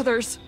others.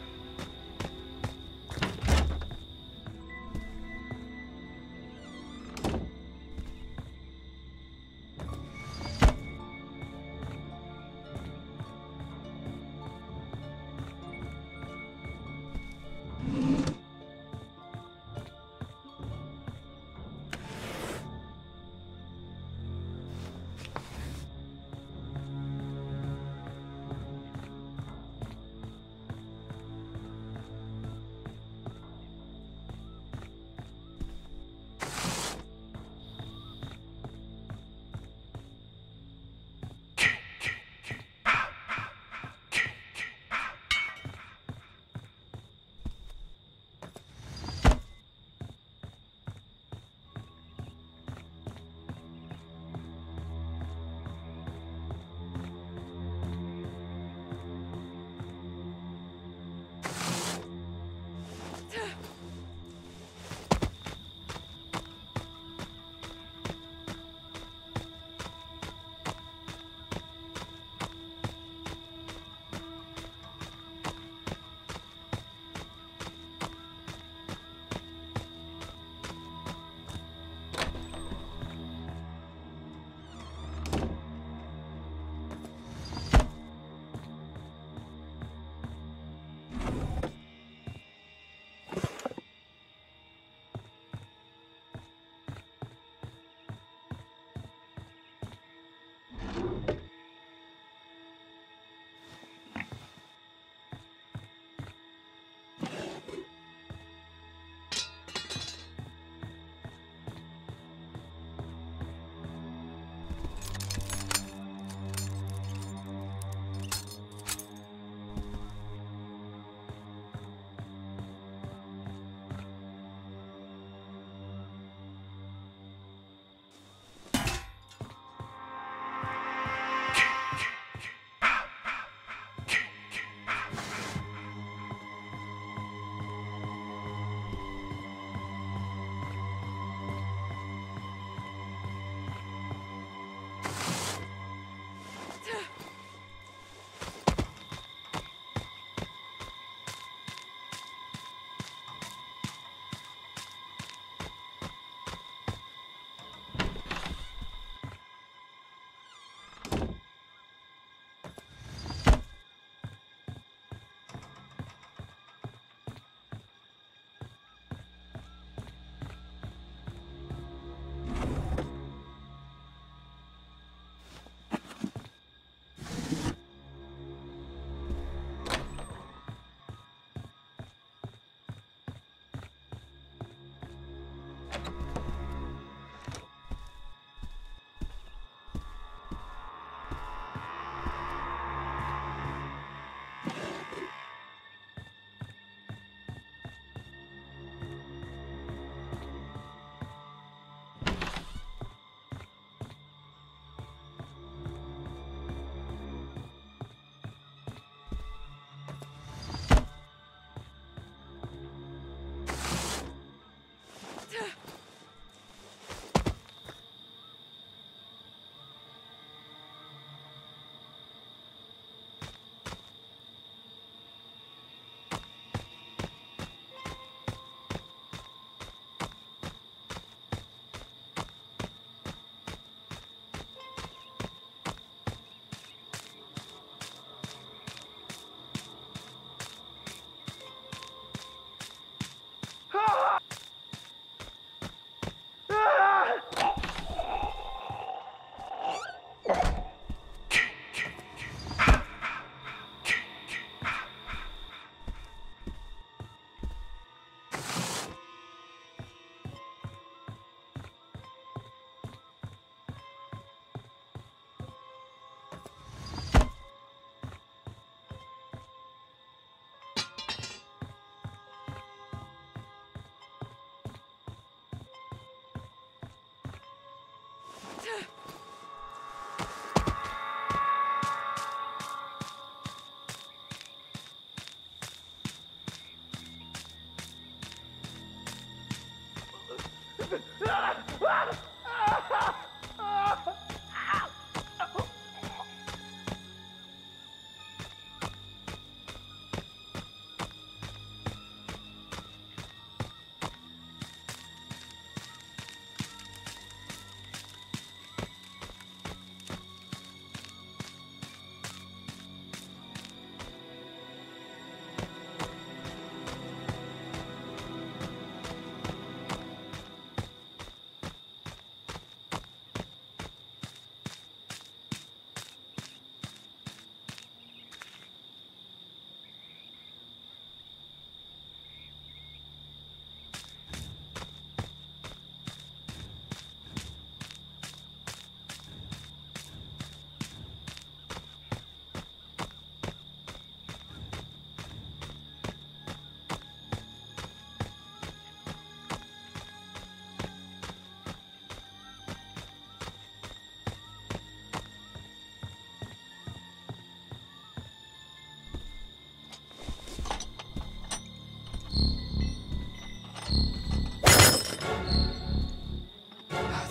husband!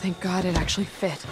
Thank God it actually fit.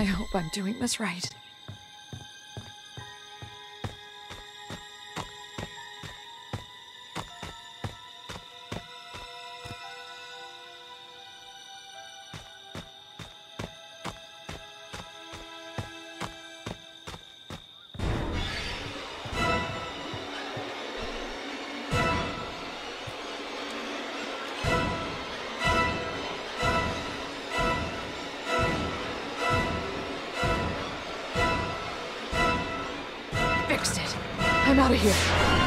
I hope I'm doing this right. I'm out of here.